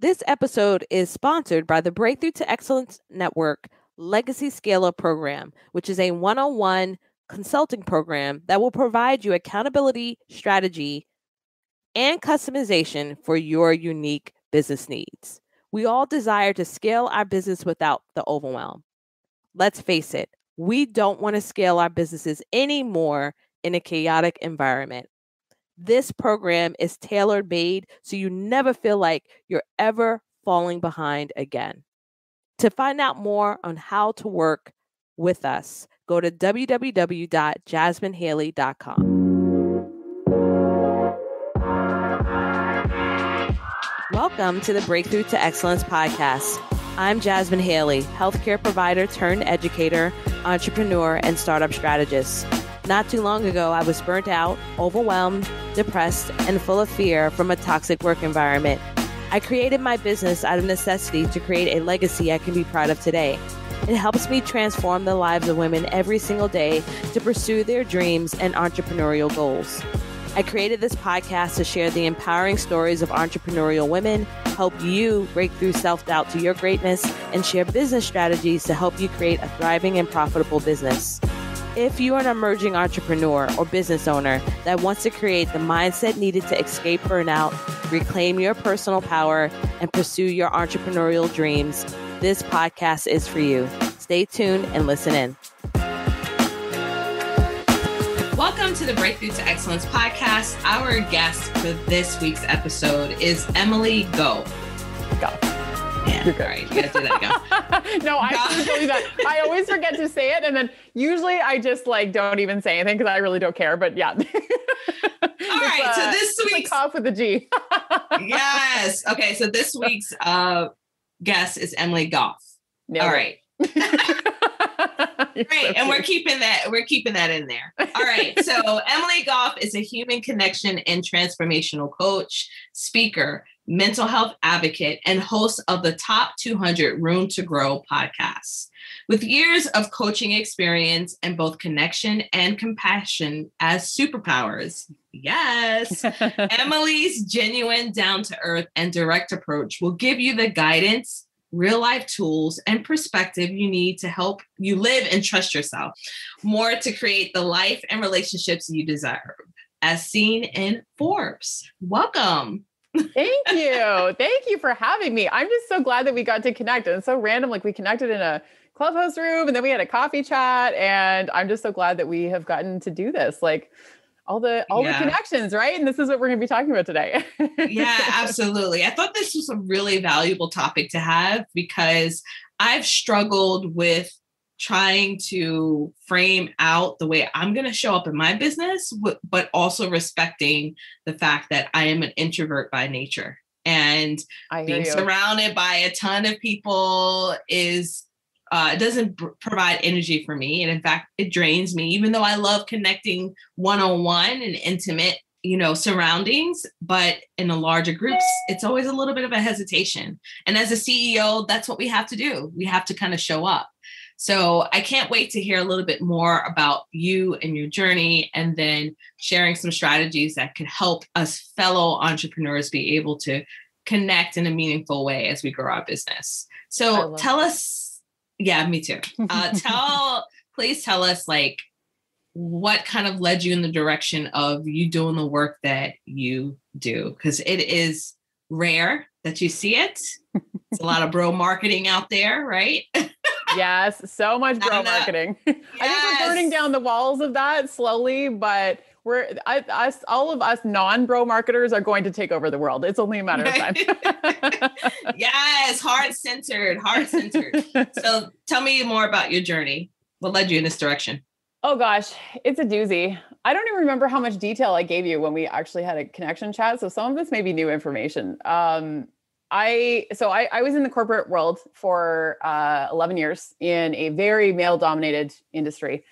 This episode is sponsored by the Breakthrough to Excellence Network Legacy Scale Up Program, which is a one on one consulting program that will provide you accountability, strategy, and customization for your unique business needs. We all desire to scale our business without the overwhelm. Let's face it, we don't want to scale our businesses anymore in a chaotic environment. This program is tailored made so you never feel like you're ever falling behind again. To find out more on how to work with us, go to www.jasminehaley.com. Welcome to the Breakthrough to Excellence podcast. I'm Jasmin Haley, healthcare provider turned educator, entrepreneur, and startup strategist. Not too long ago, I was burnt out, overwhelmed, depressed, and full of fear from a toxic work environment. I created my business out of necessity to create a legacy I can be proud of today. It helps me transform the lives of women every single day to pursue their dreams and entrepreneurial goals. I created this podcast to share the empowering stories of entrepreneurial women, help you break through self doubt to your greatness, and share business strategies to help you create a thriving and profitable business. If you are an emerging entrepreneur or business owner that wants to create the mindset needed to escape burnout, reclaim your personal power, and pursue your entrepreneurial dreams, this podcast is for you. Stay tuned and listen in. Welcome to the Breakthrough to Excellence podcast. Our guest for this week's episode is Emily Go. Yeah, You're good. Right, you gotta do that. no, I do that. I always forget to say it, and then usually I just like don't even say anything because I really don't care. But yeah. All right, uh, so this week's cough with a G. yes. Okay, so this week's uh, guest is Emily Gough. Nailed All right. Great, so and we're keeping that we're keeping that in there. All right. So Emily Gough is a human connection and transformational coach, speaker, mental health advocate, and host of the Top 200 Room to Grow podcast. With years of coaching experience and both connection and compassion as superpowers, yes, Emily's genuine, down to earth, and direct approach will give you the guidance, real life tools, and perspective you need to help you live and trust yourself more to create the life and relationships you desire, as seen in Forbes. Welcome. Thank you. Thank you for having me. I'm just so glad that we got to connect. And it's so random. Like we connected in a clubhouse room and then we had a coffee chat. And I'm just so glad that we have gotten to do this. Like all the all yeah. the connections, right? And this is what we're gonna be talking about today. yeah, absolutely. I thought this was a really valuable topic to have because I've struggled with trying to frame out the way I'm going to show up in my business, but also respecting the fact that I am an introvert by nature. And being you. surrounded by a ton of people is uh, it doesn't provide energy for me. And in fact it drains me. Even though i love connecting one-on-one and intimate you know surroundings but in the larger groups it's always a little bit of a hesitation. And as a ceo that's what we have to do. We have to kind of show up so I can't wait to hear a little bit more about you and your journey, and then sharing some strategies that could help us fellow entrepreneurs be able to connect in a meaningful way as we grow our business. So tell that. us, yeah, me too. Uh, tell, please tell us like what kind of led you in the direction of you doing the work that you do because it is rare that you see it. It's a lot of bro marketing out there, right? yes, so much bro marketing. Yes. I think we're burning down the walls of that slowly, but we're I, us all of us non-bro marketers are going to take over the world. It's only a matter of time. yes, heart centered, heart centered. so tell me more about your journey. What led you in this direction? Oh gosh, it's a doozy. I don't even remember how much detail I gave you when we actually had a connection chat. So some of this may be new information. Um, I so I, I, was in the corporate world for uh, 11 years in a very male dominated industry,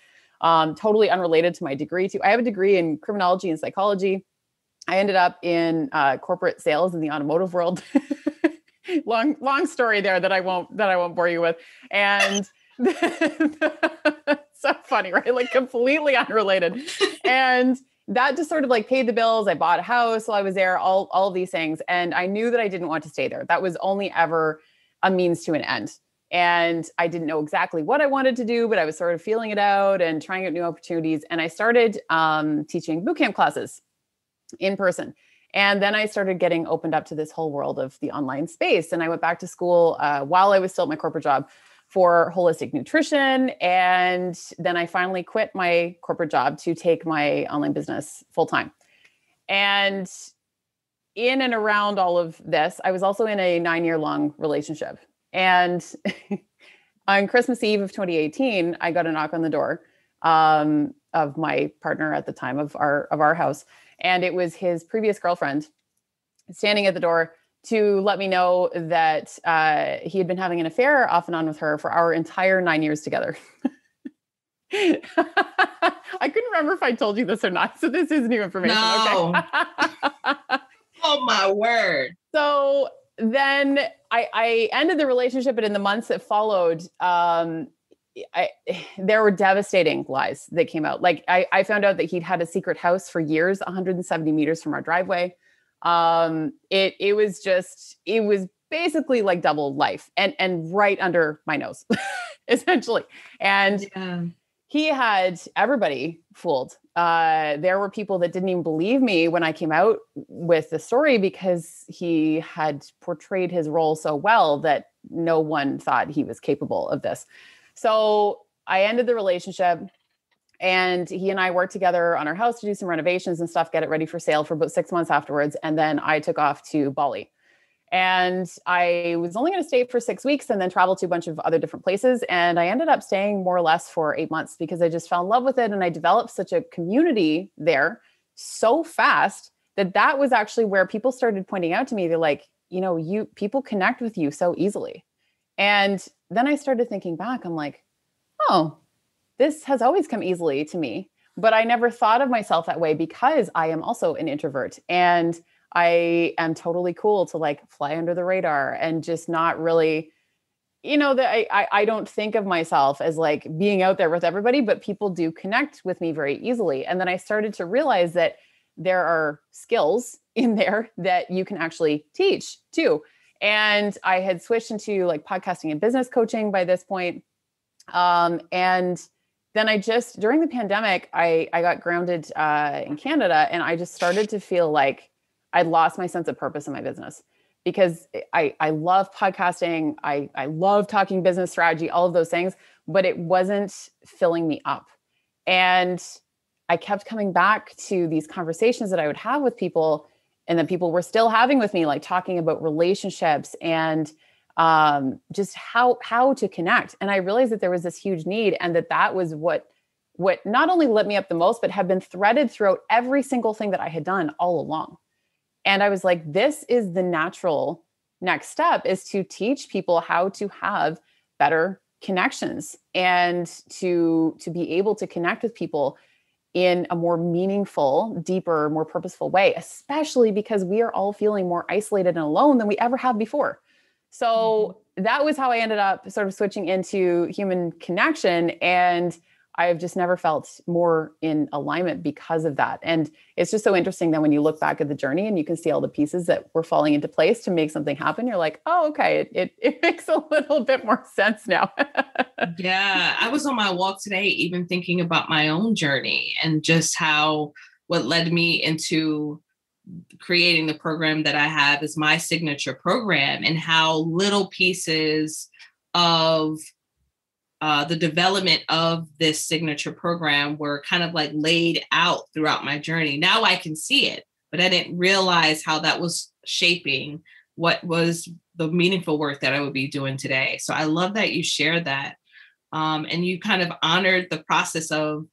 um, totally unrelated to my degree. Too, I have a degree in criminology and psychology. I ended up in uh, corporate sales in the automotive world. long long story there that I won't that I won't bore you with, and. so funny, right? Like completely unrelated. And that just sort of like paid the bills. I bought a house while I was there, all, all these things. And I knew that I didn't want to stay there. That was only ever a means to an end. And I didn't know exactly what I wanted to do, but I was sort of feeling it out and trying out new opportunities. And I started um, teaching bootcamp classes in person. And then I started getting opened up to this whole world of the online space. And I went back to school uh, while I was still at my corporate job for holistic nutrition. And then I finally quit my corporate job to take my online business full time. And in and around all of this, I was also in a nine year long relationship. And on Christmas Eve of 2018, I got a knock on the door um, of my partner at the time of our of our house, and it was his previous girlfriend standing at the door to let me know that uh, he had been having an affair off and on with her for our entire nine years together. I couldn't remember if I told you this or not. So this is new information. No. Okay. oh my word. So then I, I ended the relationship, but in the months that followed, um, I, there were devastating lies that came out. Like I, I found out that he'd had a secret house for years, 170 meters from our driveway. Um, it it was just it was basically like double life and and right under my nose, essentially. And yeah. he had everybody fooled. Uh, there were people that didn't even believe me when I came out with the story because he had portrayed his role so well that no one thought he was capable of this. So I ended the relationship and he and I worked together on our house to do some renovations and stuff, get it ready for sale for about six months afterwards. And then I took off to Bali. And I was only going to stay for six weeks and then travel to a bunch of other different places. And I ended up staying more or less for eight months because I just fell in love with it. And I developed such a community there so fast that that was actually where people started pointing out to me, they're like, you know, you people connect with you so easily. And then I started thinking back, I'm like, oh, this has always come easily to me. But I never thought of myself that way because I am also an introvert. And I am totally cool to like fly under the radar and just not really, you know, that I, I don't think of myself as like being out there with everybody, but people do connect with me very easily. And then I started to realize that there are skills in there that you can actually teach too. And I had switched into like podcasting and business coaching by this point. Um, and then I just during the pandemic, I I got grounded uh, in Canada, and I just started to feel like I'd lost my sense of purpose in my business because I I love podcasting, I I love talking business strategy, all of those things, but it wasn't filling me up, and I kept coming back to these conversations that I would have with people, and that people were still having with me, like talking about relationships and um, just how how to connect. And I realized that there was this huge need, and that that was what what not only lit me up the most, but had been threaded throughout every single thing that I had done all along. And I was like, this is the natural next step is to teach people how to have better connections and to to be able to connect with people in a more meaningful, deeper, more purposeful way, especially because we are all feeling more isolated and alone than we ever have before. So mm-hmm. that was how I ended up sort of switching into human connection. And I've just never felt more in alignment because of that. And it's just so interesting that when you look back at the journey and you can see all the pieces that were falling into place to make something happen, you're like, oh, okay, it, it, it makes a little bit more sense now. yeah. I was on my walk today, even thinking about my own journey and just how what led me into creating the program that I have is my signature program and how little pieces of uh, the development of this signature program were kind of like laid out throughout my journey. Now I can see it, but I didn't realize how that was shaping what was the meaningful work that I would be doing today. So I love that you shared that. Um, and you kind of honored the process of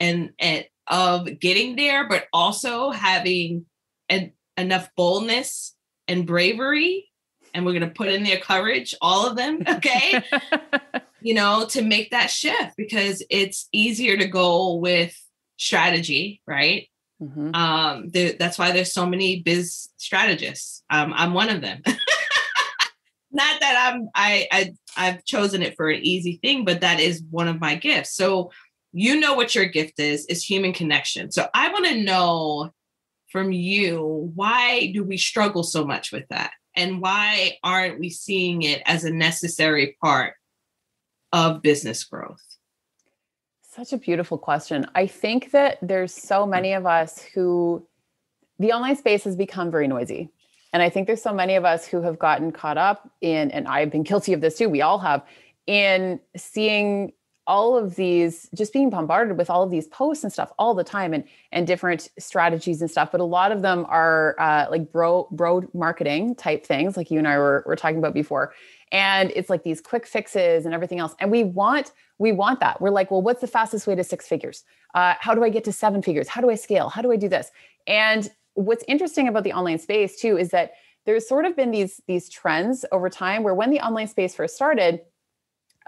and, and of getting there, but also having en- enough boldness and bravery and we're going to put in their courage all of them okay? You know to make that shift because it's easier to go with strategy right? Mm-hmm. um that's why there's so many biz strategists. Um, i'm one of them. Not that i'm I, I i've chosen it for an easy thing but that is one of my gifts. So you know what your gift is, is human connection. So I want to know from you, why do we struggle so much with that? And why aren't we seeing it as a necessary part of business growth? Such a beautiful question. I think that there's so many of us who the online space has become very noisy. And I think there's so many of us who have gotten caught up in, and I've been guilty of this too, we all have, in seeing all of these just being bombarded with all of these posts and stuff all the time and and different strategies and stuff but a lot of them are uh, like bro bro marketing type things like you and i were, were talking about before. And it's like these quick fixes and everything else. And we want we want that. We're like well what's the fastest way to six figures? Uh, how do i get to seven figures? How do i scale? How do i do this? And what's interesting about the online space too is that there's sort of been these these trends over time where when the online space first started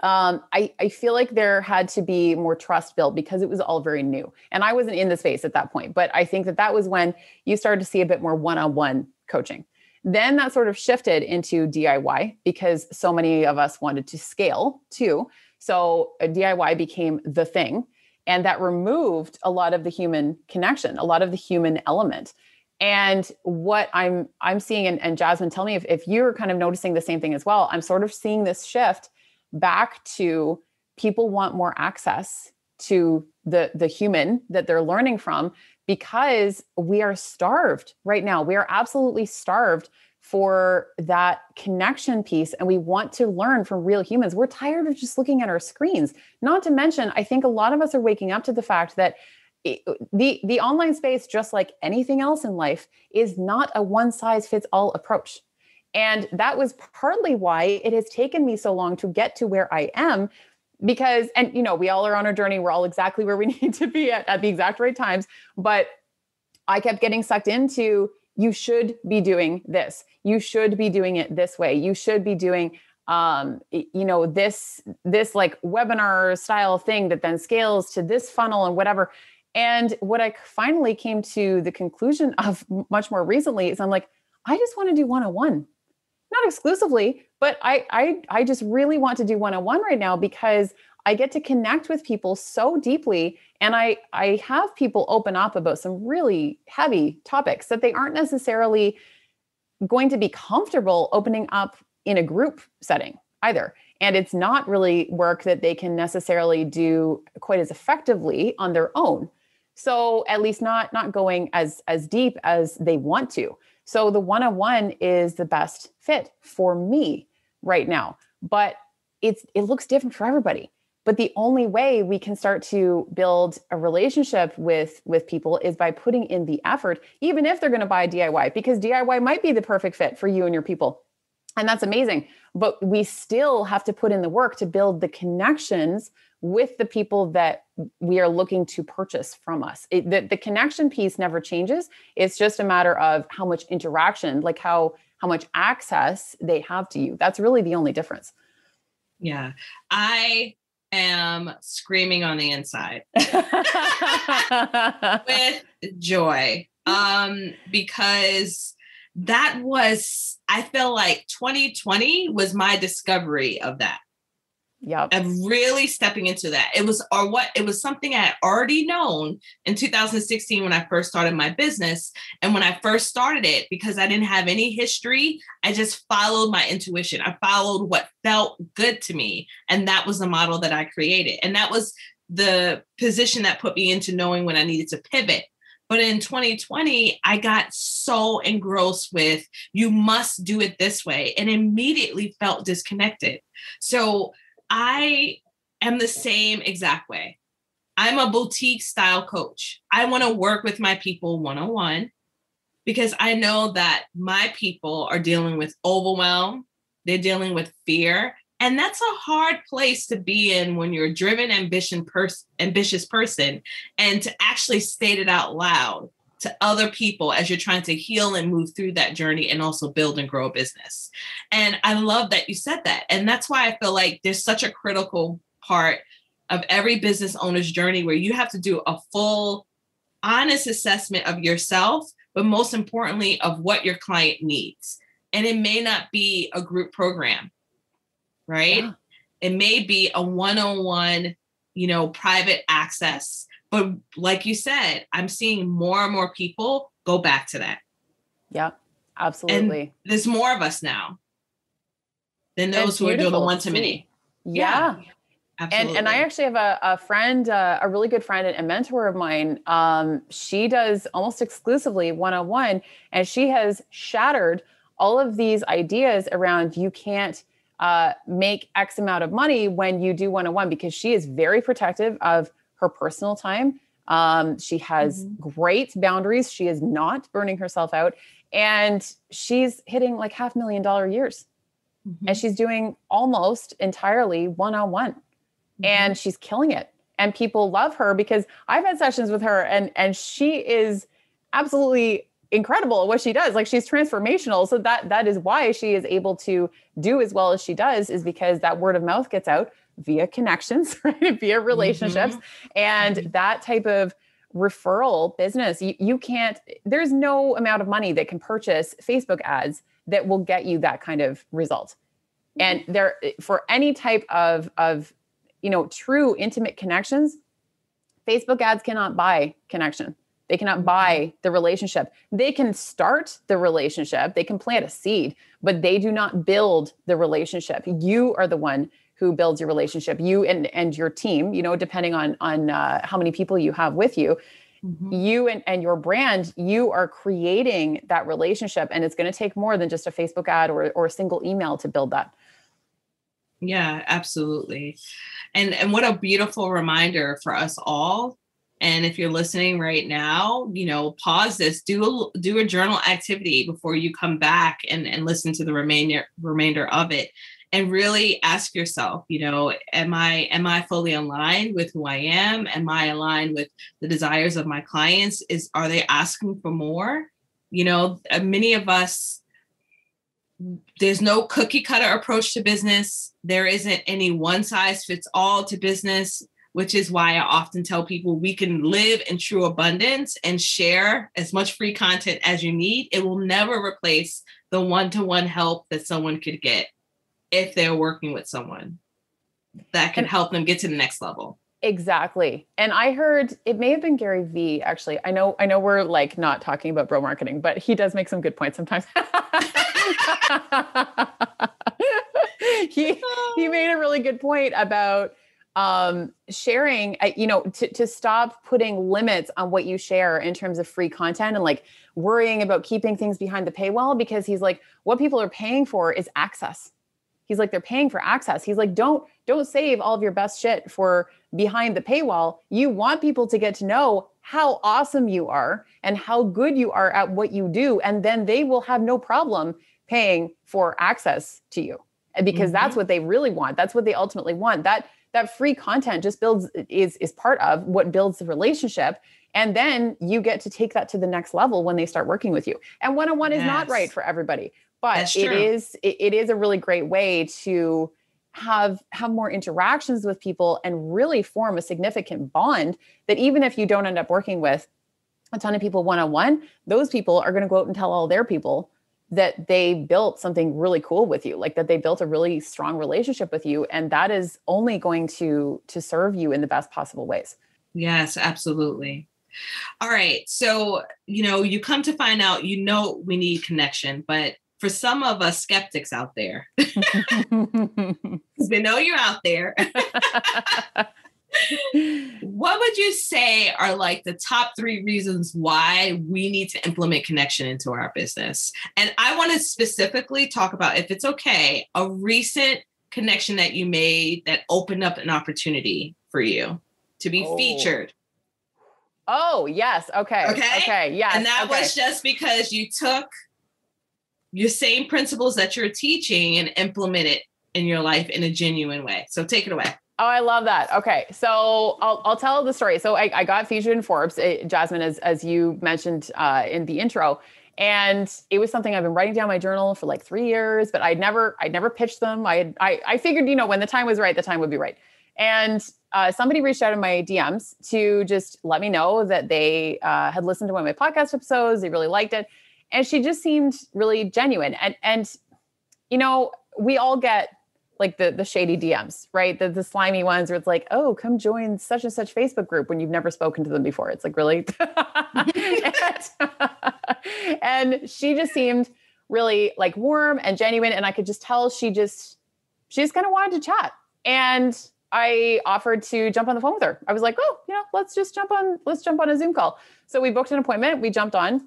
um, I, I feel like there had to be more trust built because it was all very new. And I wasn't in the space at that point, but I think that that was when you started to see a bit more one on one coaching. Then that sort of shifted into DIY because so many of us wanted to scale too. So DIY became the thing. And that removed a lot of the human connection, a lot of the human element. And what I'm I'm seeing, and, and Jasmin, tell me if, if you're kind of noticing the same thing as well. I'm sort of seeing this shift back to people want more access to the the human that they're learning from because we are starved right now. We are absolutely starved for that connection piece and we want to learn from real humans. We're tired of just looking at our screens. Not to mention i think a lot of us are waking up to the fact that the the online space just like anything else in life is not a one size fits all approach and that was partly why it has taken me so long to get to where I am because and you know we all are on our journey. We're all exactly where we need to be at, at the exact right times. But i kept getting sucked into you should be doing this. You should be doing it this way. You should be doing um you know this this like webinar style thing that then scales to this funnel and whatever. And what i finally came to the conclusion of much more recently is i'm like i just want to do one-on-one not exclusively, but I I I just really want to do one-on-one right now because I get to connect with people so deeply and I I have people open up about some really heavy topics that they aren't necessarily going to be comfortable opening up in a group setting either. And it's not really work that they can necessarily do quite as effectively on their own. So at least not not going as as deep as they want to. So the one on one is the best fit for me right now. But it's it looks different for everybody. But the only way we can start to build a relationship with with people is by putting in the effort, even if they're going to buy DIY, because DIY might be the perfect fit for you and your people. And that's amazing. But we still have to put in the work to build the connections with the people that we are looking to purchase from us. It, the, the connection piece never changes. It's just a matter of how much interaction, like how how much access they have to you. That's really the only difference. Yeah. I am screaming on the inside with joy um because that was I feel like 2020 was my discovery of that Yep. Of really stepping into that. It was or what it was something I had already known in 2016 when I first started my business. And when I first started it, because I didn't have any history, I just followed my intuition. I followed what felt good to me. And that was the model that I created. And that was the position that put me into knowing when I needed to pivot. But in 2020, I got so engrossed with you must do it this way and immediately felt disconnected. So I am the same exact way. I'm a boutique style coach. I want to work with my people one on one because I know that my people are dealing with overwhelm, they're dealing with fear. And that's a hard place to be in when you're a driven, ambition pers- ambitious person. And to actually state it out loud to other people as you're trying to heal and move through that journey and also build and grow a business. And I love that you said that. And that's why I feel like there's such a critical part of every business owner's journey where you have to do a full, honest assessment of yourself, but most importantly, of what your client needs. And it may not be a group program, right? Yeah. It may be a one on one you know, private access. But like you said, I'm seeing more and more people go back to that. Yeah, absolutely. And there's more of us now than those who are doing the one to many. Yeah. yeah. Absolutely. And and I actually have a, a friend, uh, a really good friend and a mentor of mine. Um, she does almost exclusively one on one, and she has shattered all of these ideas around you can't uh, make X amount of money when you do one on one because she is very protective of her personal time. Um, she has mm-hmm. great boundaries. She is not burning herself out, and she's hitting like half million dollar years, mm-hmm. and she's doing almost entirely one on one and she's killing it and people love her because I've had sessions with her and and she is absolutely incredible at what she does like she's transformational so that that is why she is able to do as well as she does is because that word of mouth gets out via connections right via relationships mm-hmm. and mm-hmm. that type of referral business you, you can't there's no amount of money that can purchase facebook ads that will get you that kind of result and mm-hmm. there for any type of of you know, true intimate connections, Facebook ads cannot buy connection. They cannot mm-hmm. buy the relationship. They can start the relationship, they can plant a seed, but they do not build the relationship. You are the one who builds your relationship. You and and your team, you know, depending on on uh, how many people you have with you. Mm-hmm. You and, and your brand, you are creating that relationship, and it's going to take more than just a Facebook ad or, or a single email to build that. Yeah, absolutely. And and what a beautiful reminder for us all. And if you're listening right now, you know, pause this, do a do a journal activity before you come back and, and listen to the remainder remainder of it. And really ask yourself, you know, am I am I fully aligned with who I am? Am I aligned with the desires of my clients? Is are they asking for more? You know, uh, many of us there's no cookie cutter approach to business. There isn't any one size fits all to business, which is why I often tell people we can live in true abundance and share as much free content as you need. It will never replace the one to one help that someone could get if they're working with someone that can help them get to the next level. Exactly. And I heard it may have been Gary Vee actually. I know I know we're like not talking about bro marketing, but he does make some good points sometimes. he he made a really good point about um, sharing uh, you know to, to stop putting limits on what you share in terms of free content and like worrying about keeping things behind the paywall because he's like what people are paying for is access he's like they're paying for access. He's like don't don't save all of your best shit for behind the paywall. You want people to get to know how awesome you are and how good you are at what you do and then they will have no problem paying for access to you because mm-hmm. that's what they really want. That's what they ultimately want. That that free content just builds is is part of what builds the relationship and then you get to take that to the next level when they start working with you. And one-on-one yes. is not right for everybody but it is it, it is a really great way to have have more interactions with people and really form a significant bond that even if you don't end up working with a ton of people one-on-one those people are going to go out and tell all their people that they built something really cool with you like that they built a really strong relationship with you and that is only going to to serve you in the best possible ways. Yes absolutely. All right so you know you come to find out you know we need connection but for some of us skeptics out there because they know you're out there what would you say are like the top three reasons why we need to implement connection into our business? And I want to specifically talk about, if it's okay, a recent connection that you made that opened up an opportunity for you to be oh. featured. Oh, yes. Okay. Okay. Okay. Yes. And that okay. was just because you took your same principles that you're teaching and implement it in your life in a genuine way. So take it away. Oh, I love that. Okay, so I'll, I'll tell the story. So I, I got featured in Forbes, it, eh, Jasmin, as as you mentioned uh, in the intro, and it was something I've been writing down my journal for like three years, but I'd never I'd never pitched them. I had, I I figured you know when the time was right, the time would be right, and uh, somebody reached out in my DMs to just let me know that they uh, had listened to one of my podcast episodes, they really liked it, and she just seemed really genuine, and and you know we all get like the the shady DMs, right? The the slimy ones where it's like, oh, come join such and such Facebook group when you've never spoken to them before. It's like really, and, and she just seemed really like warm and genuine, and I could just tell she just she just kind of wanted to chat, and I offered to jump on the phone with her. I was like, oh, you know, let's just jump on let's jump on a Zoom call. So we booked an appointment. We jumped on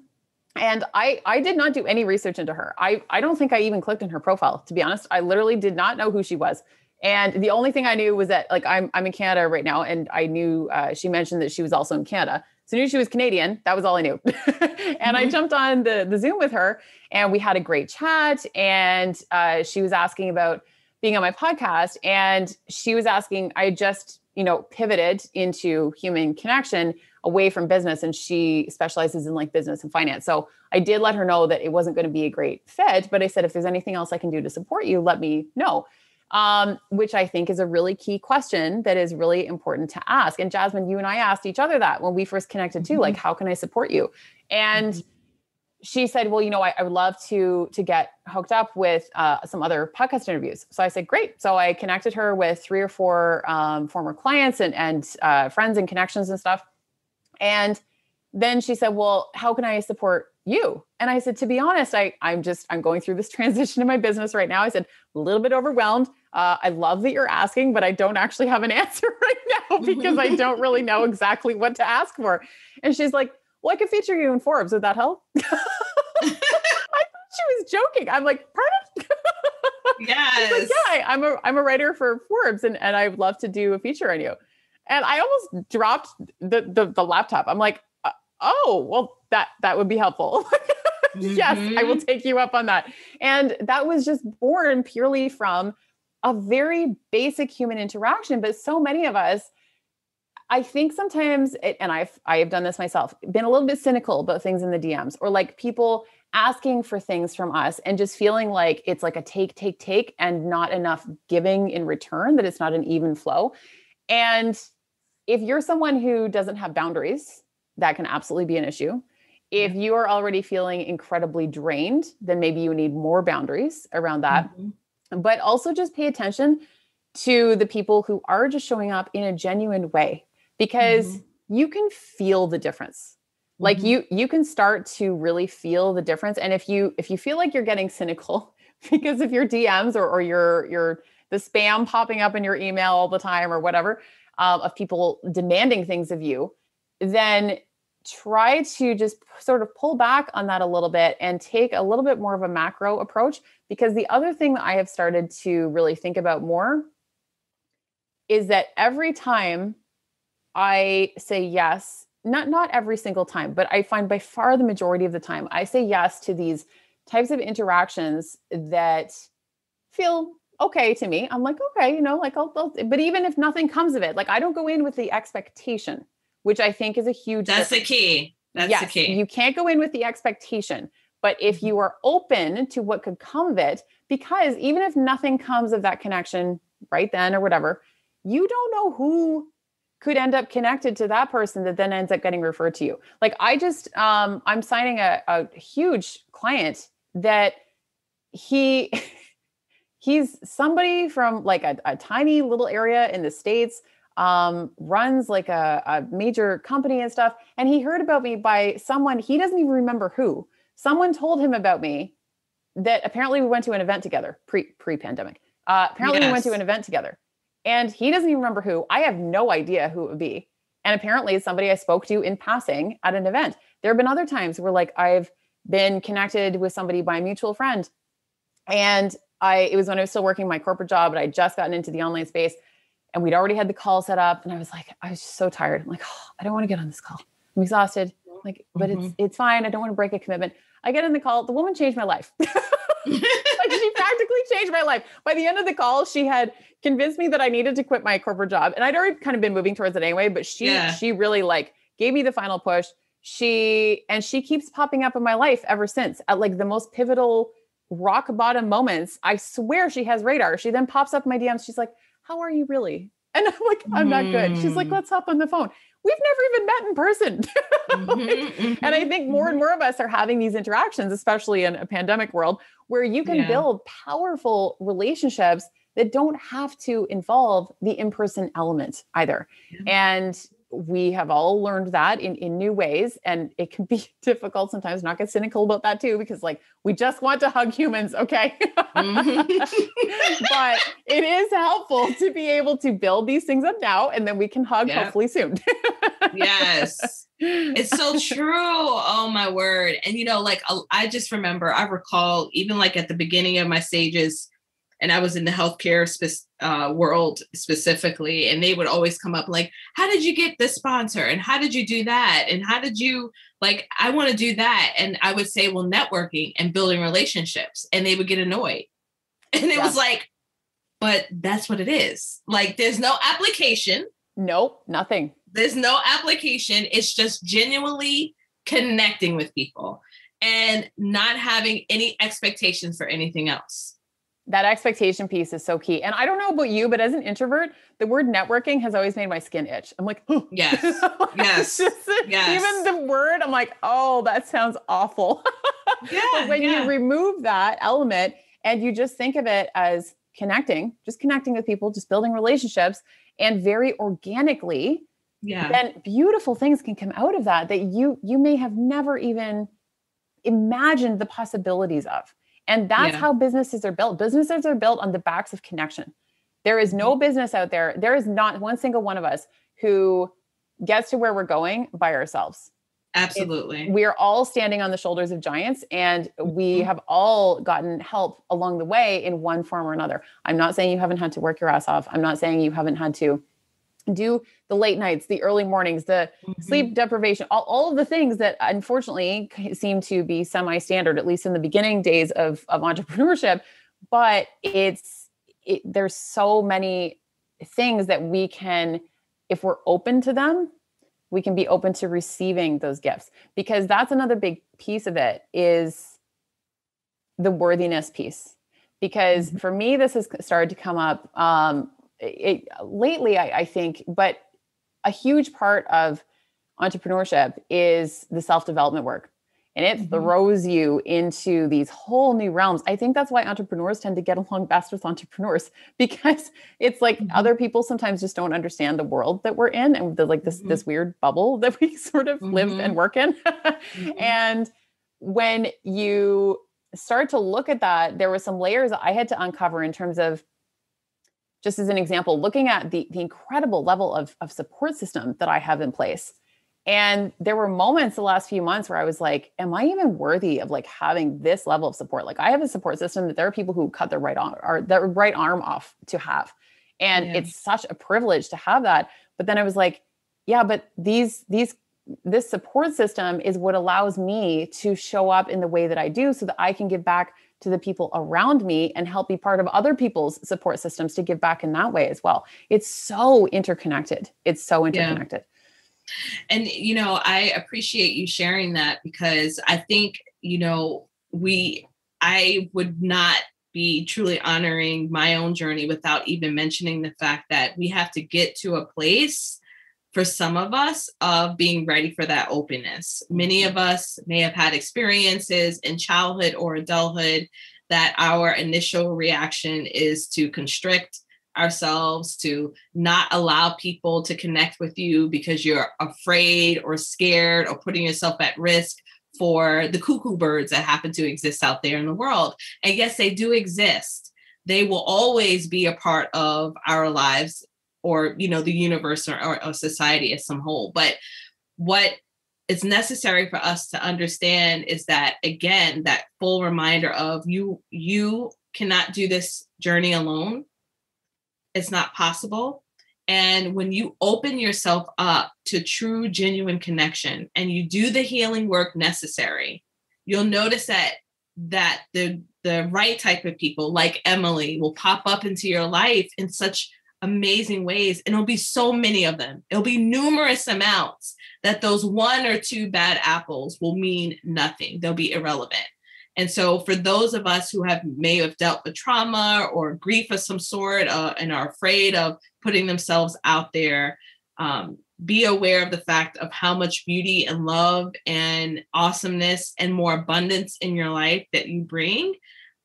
and I I did not do any research into her. I I don't think I even clicked on her profile to be honest. I literally did not know who she was. And the only thing I knew was that like I'm I'm in Canada right now and I knew uh, she mentioned that she was also in Canada. So I knew she was Canadian. That was all I knew. and mm-hmm. I jumped on the the Zoom with her and we had a great chat and uh, she was asking about being on my podcast and she was asking I just, you know, pivoted into human connection away from business and she specializes in like business and finance. So I did let her know that it wasn't going to be a great fit, but I said if there's anything else I can do to support you, let me know. Um, which I think is a really key question that is really important to ask. And Jasmin, you and I asked each other that when we first connected too, mm-hmm. like, how can I support you? And mm-hmm. She said, well, you know, I, I, would love to to get hooked up with uh, some other podcast interviews. So I said, great. So I connected her with three or four um, former clients and and uh, friends and connections and stuff. And then she said, Well, how can I support you? And I said, To be honest, I, I'm just, I'm going through this transition in my business right now. I said, a little bit overwhelmed. Uh, I love that you're asking, but I don't actually have an answer right now because I don't really know exactly what to ask for. And she's like, Well, I could feature you in Forbes. Would that help? I she was joking. I'm like, Pardon? Yes. like, yeah, I'm a I'm a writer for Forbes and, and I would love to do a feature on you. And I almost dropped the the, the laptop. I'm like, uh, oh, well, that that would be helpful. yes, mm-hmm. I will mm-hmm. take you up on that. And that was just born purely from a very basic human interaction. But so many of us, I think sometimes, it, and I've I have done this myself, been a little bit cynical about things in the DMs, or like people asking for things from us and just feeling like it's like a take, take, take, and not enough giving in return. That it's not an even flow. And if you're someone who doesn't have boundaries, that can absolutely be an issue. If you are already feeling incredibly drained, then maybe you need more boundaries around that. Mm-hmm. But also just pay attention to the people who are just showing up in a genuine way because mm-hmm. you can feel the difference. Like mm-hmm. you you can start to really feel the difference and if you if you feel like you're getting cynical because of your DMs or or your your the spam popping up in your email all the time or whatever, um, of people demanding things of you, then try to just sort of pull back on that a little bit and take a little bit more of a macro approach. Because the other thing that I have started to really think about more is that every time I say yes, not not every single time, but I find by far the majority of the time I say yes to these types of interactions that feel okay to me. I'm like, okay, you know, like I'll, I'll, but even if nothing comes of it, like I don't go in with the expectation, which I think is a huge. That's difference. the key. That's yes, the key. You can't go in with the expectation, but if mm-hmm. you are open to what could come of it, because even if nothing comes of that connection right then or whatever, you don't know who could end up connected to that person that then ends up getting referred to you. Like I just, um, I'm signing a, a huge client that he he's somebody from like a, a tiny little area in the states um, runs like a, a, major company and stuff and he heard about me by someone he doesn't even remember who someone told him about me that apparently we went to an event together pre pre pandemic uh, apparently yes. we went to an event together and he doesn't even remember who i have no idea who it would be and apparently it's somebody i spoke to in passing at an event there have been other times where like i've been connected with somebody by a mutual friend and I it was when I was still working my corporate job, but I'd just gotten into the online space and we'd already had the call set up. And I was like, I was just so tired. I'm like, oh, I don't want to get on this call. I'm exhausted. Like, but mm-hmm. it's it's fine. I don't want to break a commitment. I get in the call. The woman changed my life. like practically changed my life. By the end of the call, she had convinced me that I needed to quit my corporate job. And I'd already kind of been moving towards it anyway, but she yeah. she really like gave me the final push. She and she keeps popping up in my life ever since at like the most pivotal rock bottom moments, I swear she has radar. She then pops up my DMs. She's like, How are you really? And I'm like, I'm not good. She's like, mm. Let's hop on the phone. We've never even met in person. mm-hmm, mm-hmm, and I think more and mm-hmm. more of us are having these interactions, especially in a pandemic world, where you can yeah. build powerful relationships that don't have to involve the in-person element either. Yeah. And we have all learned that in, in new ways and it can be difficult sometimes not get cynical about that too because like we just want to hug humans okay? Mm-hmm. but it is helpful to be able to build these things up now and then we can hug yep. hopefully soon. Yes. It's so true. Oh my word. And you know like i just remember i recall even like at the beginning of my stages and I was in the healthcare spe- uh, world specifically, and they would always come up like, "How did you get this sponsor? And how did you do that? And how did you like? I want to do that." And I would say, "Well, networking and building relationships," and they would get annoyed, and it yeah. was like, "But that's what it is. Like, there's no application. Nope, nothing. There's no application. It's just genuinely connecting with people." And not having any expectations for anything else that expectation piece is so key. And I don't know about you, but as an introvert, the word networking has always made my skin itch. I'm like, oh, yes, yes, just, yes. Even the word, I'm like, oh, that sounds awful. Yeah, but when yeah. you remove that element and you just think of it as connecting, just connecting with people, just building relationships, and very organically, yeah, then beautiful things can come out of that that you you may have never even imagined the possibilities of. And that's yeah. how businesses are built. Businesses are built on the backs of connection. There is no mm-hmm. business out there, there is not one single one of us who gets to where we're going by ourselves. Absolutely. we are all standing on the shoulders of giants and we mm-hmm. have all gotten help along the way in one form or another. I'm not saying you haven't had to work your ass off. I'm not saying you haven't had to do the late nights, the early mornings, the mm-hmm. sleep deprivation, all, all of the things that unfortunately seem to be semi-standard, at least in the beginning days of, of entrepreneurship. But it's it, there's so many things that we can, if we're open to them, we can be open to receiving those gifts because that's another big piece of it is the worthiness piece because mm-hmm. for me this has started to come up um, it, lately, I, I think, but a huge part of entrepreneurship is the self development work. And it mm-hmm. throws you into these whole new realms. I think that's why entrepreneurs tend to get along best with entrepreneurs because it's like mm-hmm. other people sometimes just don't understand the world that we're in and the like this mm-hmm. this weird bubble that we sort of live and mm-hmm. work in. Mm-hmm. and when you start to look at that, there were some layers that I had to uncover in terms of just as an example, looking at the, the incredible level of, of support system that I have in place. And there were moments the last few months where I was like, am I even worthy of like having this level of support? Like I have a support system that there are people who cut their right arm or their right arm off to have. And yeah. it's such a privilege to have that. But then I was like, yeah, but these, these, this support system is what allows me to show up in the way that I do so that I can give back to the people around me and help be part of other people's support systems to give back in that way as well. It's so interconnected. It's so interconnected. Yeah. And, you know, I appreciate you sharing that because I think, you know, we, I would not be truly honoring my own journey without even mentioning the fact that we have to get to a place for some of us of being ready for that openness. Many of us may have had experiences in childhood or adulthood that our initial reaction is to constrict ourselves, to not allow people to connect with you because you're afraid or scared or putting yourself at risk for the cuckoo birds that happen to exist out there in the world. And yes, they do exist. They will always be a part of our lives or you know the universe or, or, or society as some whole. But what is necessary for us to understand is that again that full reminder of you you cannot do this journey alone. It's not possible. And when you open yourself up to true genuine connection and you do the healing work necessary you'll notice that that the the right type of people like emily will pop up into your life in such amazing ways. And it'll be so many of them. It'll be numerous amounts that those one or two bad apples will mean nothing. They'll be irrelevant. And so, for those of us who have may have dealt with trauma or grief of some sort uh, and are afraid of putting themselves out there, um, be aware of the fact of how much beauty and love and awesomeness and more abundance in your life that you bring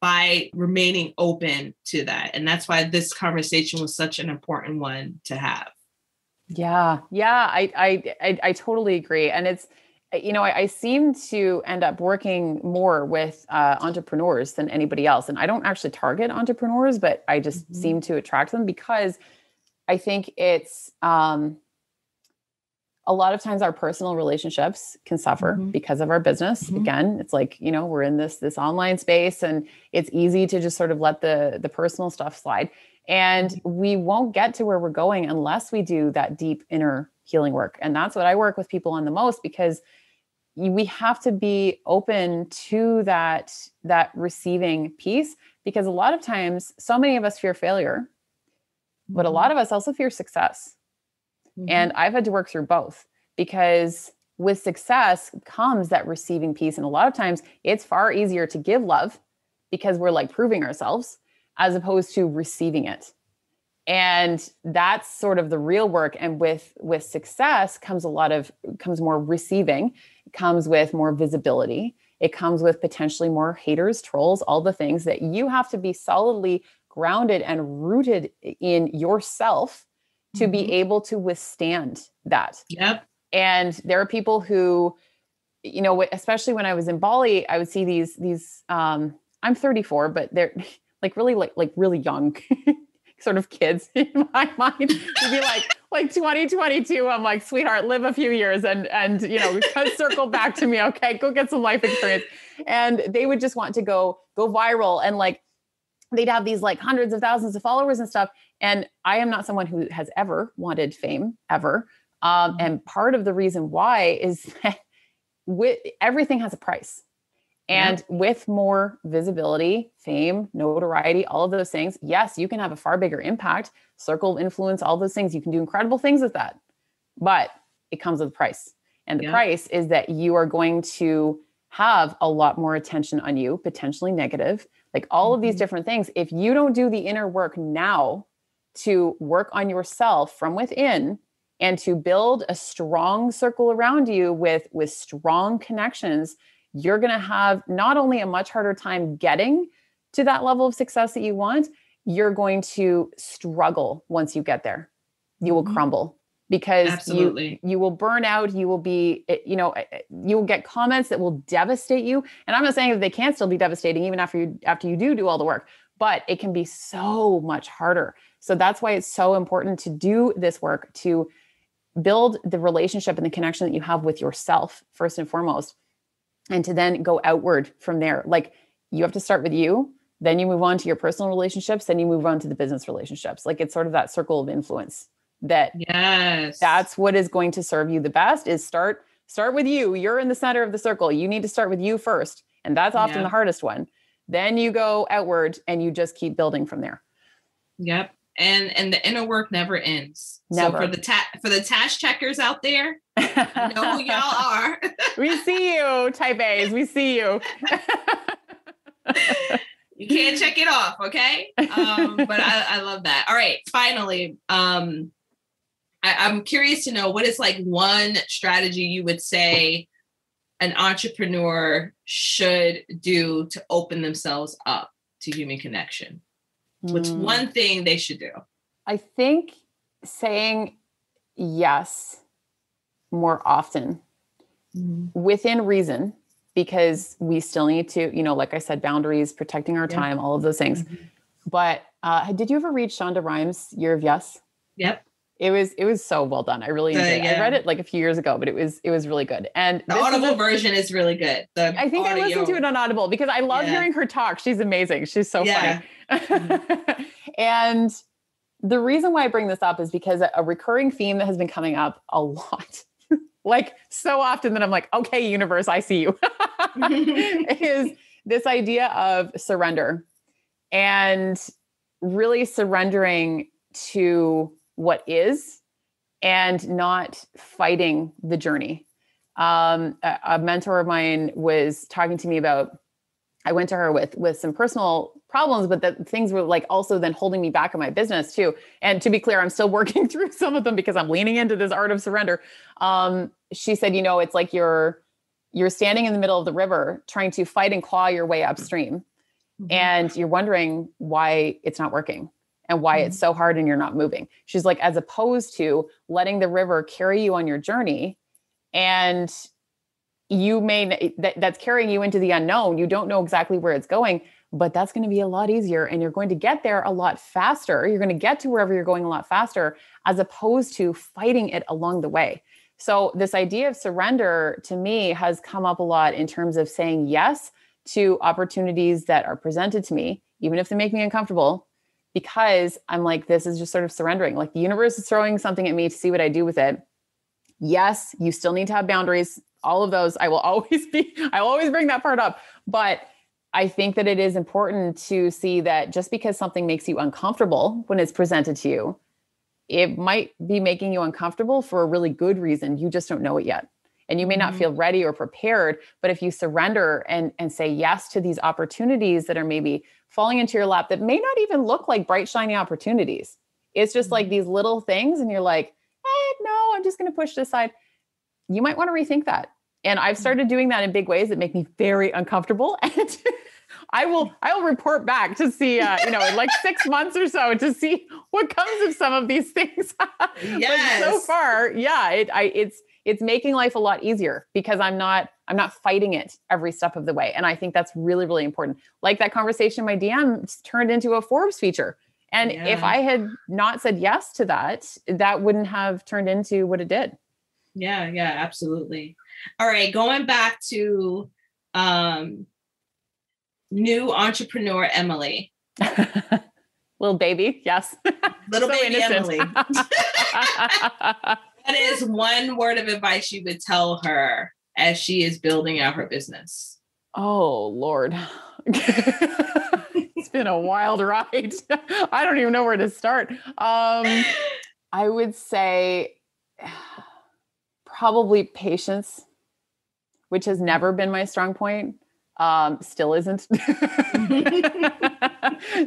by remaining open to that. And that's why this conversation was such an important one to have. Yeah. Yeah. I, I, I, I totally agree. And it's, you know, I, I, seem to end up working more with uh, entrepreneurs than anybody else. And I don't actually target entrepreneurs, but I just mm-hmm. seem to attract them because I think it's um, a lot of times our personal relationships can suffer mm-hmm. because of our business. Mm-hmm. Again, it's like, you know, we're in this this online space and it's easy to just sort of let the the personal stuff slide. And mm-hmm. we won't get to where we're going unless we do that deep inner healing work. And that's what I work with people on the most because we have to be open to that that receiving piece because a lot of times so many of us fear failure but a lot mm-hmm. of us also fear success mm-hmm. and i've had to work through both because with success comes that receiving piece and a lot of times it's far easier to give love because we're like proving ourselves as opposed to receiving it and that's sort of the real work and with with success comes a lot of comes more receiving comes with more visibility. It comes with potentially more haters, trolls, all the things that you have to be solidly grounded and rooted in yourself to mm-hmm. be able to withstand that. Yep. And there are people who, you know, especially when I was in Bali, I would see these these. Um, I'm 34, but they're like really like like really young sort of kids in my mind to be like like 2022 i'm like sweetheart live a few years and and you know circle back to me okay go get some life experience and they would just want to go go viral and like they'd have these like hundreds of thousands of followers and stuff and i am not someone who has ever wanted fame ever um, mm-hmm. and part of the reason why is that with everything has a price and yeah. with more visibility, fame, notoriety, all of those things, yes, you can have a far bigger impact, circle of influence, all those things. You can do incredible things with that. But it comes with a price. And the yeah. price is that you are going to have a lot more attention on you, potentially negative, like all of these mm-hmm. different things. If you don't do the inner work now to work on yourself from within and to build a strong circle around you with with strong connections you're going to have not only a much harder time getting to that level of success that you want, you're going to struggle once you get there. You will mm-hmm. crumble because Absolutely. you you will burn out you will be eh, you know eh, eh, you will get comments that will devastate you and i'm not saying that they can't still be devastating even after you after you do do all the work but it can be so much harder so that's why it's so important to do this work to build the relationship and the connection that you have with yourself first and foremost and to then go outward from there. Like you have to start with you, then you move on to your personal relationships, then you move on to the business relationships. Like it's sort of that circle of influence that yes that's what is going to serve you the best is start start with you you're in the center of the circle you need to start with you first and that's often the hardest one then you go outward and you just keep building from there yep and and the inner work never ends. Never. So for the ta- for the task checkers out there, you know who y'all are. we see you, type A's. We see you. you can't check it off, okay? Um, but I, I love that. All right, finally, um, I, I'm curious to know what is like one strategy you would say an entrepreneur should do to open themselves up to human connection. What's mm. one thing they should do? I think saying yes more often mm. within reason because we still need to, you know, like I said, boundaries, protecting our yeah. time, all of those things. Mm-hmm. But uh, did you ever read Shonda Rhimes' Year of Yes? Yep. It was it was so well done. I really enjoyed uh, yeah. it. I read it like a few years ago, but it was it was really good. And the Audible is a, version is really good. The I think audio. I listened to it on Audible because I love yeah. hearing her talk. She's amazing. She's so yeah. funny. Mm-hmm. and the reason why I bring this up is because a recurring theme that has been coming up a lot, like so often that I'm like, okay, universe, I see you, is this idea of surrender and really surrendering to what is and not fighting the journey. Um, a, a mentor of mine was talking to me about I went to her with with some personal problems, but that things were like also then holding me back in my business too. And to be clear, I'm still working through some of them because I'm leaning into this art of surrender. Um, she said, you know, it's like you're you're standing in the middle of the river trying to fight and claw your way upstream. mm-hmm. and you're wondering why it's not working and why mm-hmm. it's so hard and you're not moving. She's like, as opposed to letting the river carry you on your journey and you may that, that's carrying you into the unknown. You don't know exactly where it's going, but that's going to be a lot easier and you're going to get there a lot faster. You're going to get to wherever you're going a lot faster as opposed to fighting it along the way. So, this idea of surrender to me has come up a lot in terms of saying yes to opportunities that are presented to me, even if they make me uncomfortable, because I'm like, this is just sort of surrendering. Like the universe is throwing something at me to see what I do with it. Yes, you still need to have boundaries. All of those, I will always be, I will always bring that part up. But I think that it is important to see that just because something makes you uncomfortable when it's presented to you, it might be making you uncomfortable for a really good reason. You just don't know it yet. And you may not mm-hmm. feel ready or prepared, but if you surrender and, and say yes to these opportunities that are maybe falling into your lap that may not even look like bright, shiny opportunities, it's just like mm-hmm. these little things, and you're like, hey, no, I'm just going to push this aside. You might want to rethink that. And I've mm-hmm. started doing that in big ways that make me very uncomfortable. And I will I will report back to see uh, you know in like six months or so to see what comes of some of these things. yes. so far, yeah, it I it's it's making life a lot easier because I'm not I'm not fighting it every step of the way. And I think that's really, really important. Like that conversation, my DM turned into a Forbes feature. And yeah. if I had not said yes to that, that wouldn't have turned into what it did. Yeah, yeah, absolutely. All right, going back to um new entrepreneur Emily. Little baby, yes. Little so baby innocent. Emily. what is one word of advice you would tell her as she is building out her business? Oh, Lord. it's been a wild ride. I don't even know where to start. Um, I would say probably patience, which has never been my strong point um, still isn't.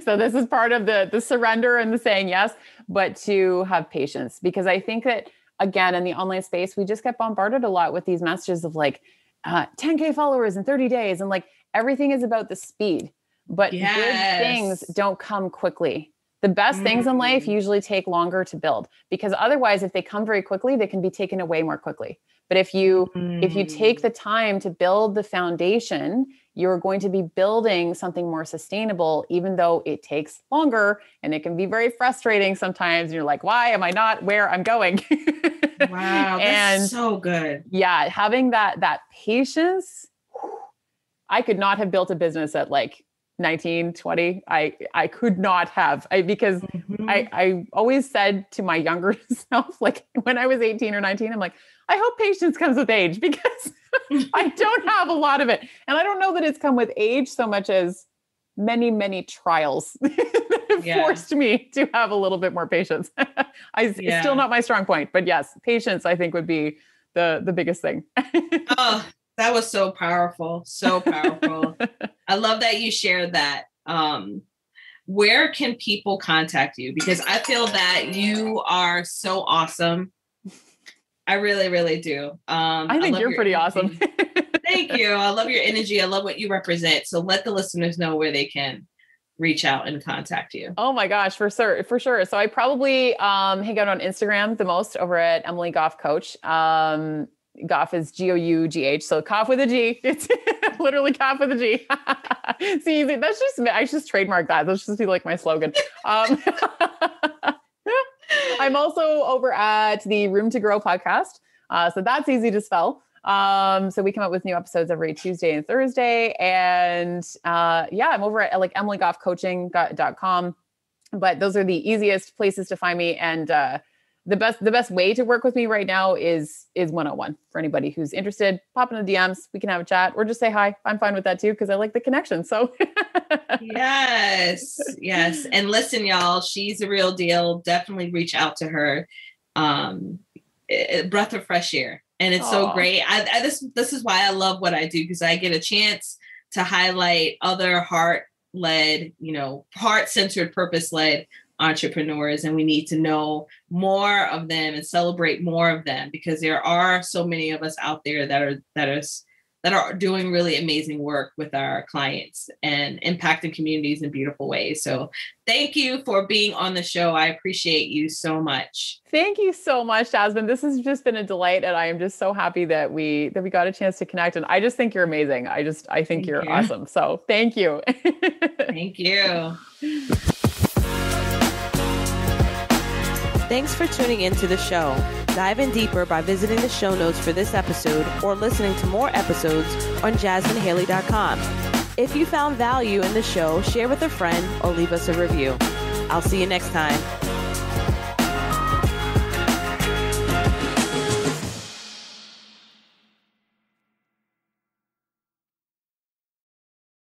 so this is part of the the surrender and the saying yes, but to have patience because I think that again in the online space we just get bombarded a lot with these messages of like uh, 10k followers in 30 days and like everything is about the speed, but yes. good things don't come quickly. The best mm-hmm. things in life mm. usually take longer to build because otherwise if they come very quickly they can be taken away more quickly. But if you mm. if you take the mm. time to build the foundation, you're going to be building something more sustainable even though it takes longer and it can be very frustrating sometimes you're like why am I not where I'm going? wow, and so good. Yeah, having that that patience I could not have built a business at like 19 20 i i could not have I, because mm-hmm. i i always said to my younger self like when i was 18 or 19 i'm like I hope patience comes with age because I don't have a lot of it. And I don't know that it's come with age so much as many, many trials that have yeah. forced me to have a little bit more patience. I yeah. still not my strong point, but yes, patience I think would be the the biggest thing. oh, that was so powerful. So powerful. I love that you shared that. Um where can people contact you? Because I feel that you are so awesome I really, really do. Um, I think I you're pretty energy. awesome. Thank you. I love your energy. I love what you represent. So let the listeners know where they can reach out and contact you. Oh my gosh, for sure, for sure. So I probably um, hang out on Instagram the most over at Emily Gough Coach. Um, Gough is G O U G H. So cough with a G. It's literally cough with a G. See, that's just I just trademark that. That's just be like my slogan. Um, I'm also over at the Room to Grow podcast. Uh, so that's easy to spell. Um, so we come up with new episodes every Tuesday and Thursday. And uh, yeah, I'm over at like emilygoughcoaching.com. But those are the easiest places to find me. And uh, the best the best way to work with me right now is is one-on-one for anybody who's interested. Pop in the dms we can have a chat or just say hi. I'm fine with that too because i like the connection so. Yes yes. And listen y'all she's a real deal. Definitely reach out to her. Um breath of fresh air. And it's Aww. so great. I, I this this is why i love what i do because i get a chance to highlight other heart led you know heart centered purpose led entrepreneurs and we need to know more of them and celebrate more of them because there are so many of us out there that are that are that are doing really amazing work with our clients and impacting communities in beautiful ways. So thank you for being on the show. I appreciate you so much. Thank you so much, Jasmin. This has just been a delight and I am just so happy that we that we got a chance to connect and I just think you're amazing. I just I think thank you're you. awesome. So, thank you. thank you. Thanks for tuning in to the show. Dive in deeper by visiting the show notes for this episode or listening to more episodes on jasminhaley.com. If you found value in the show, share with a friend or leave us a review. I'll see you next time.